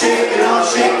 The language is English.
shake it off, shake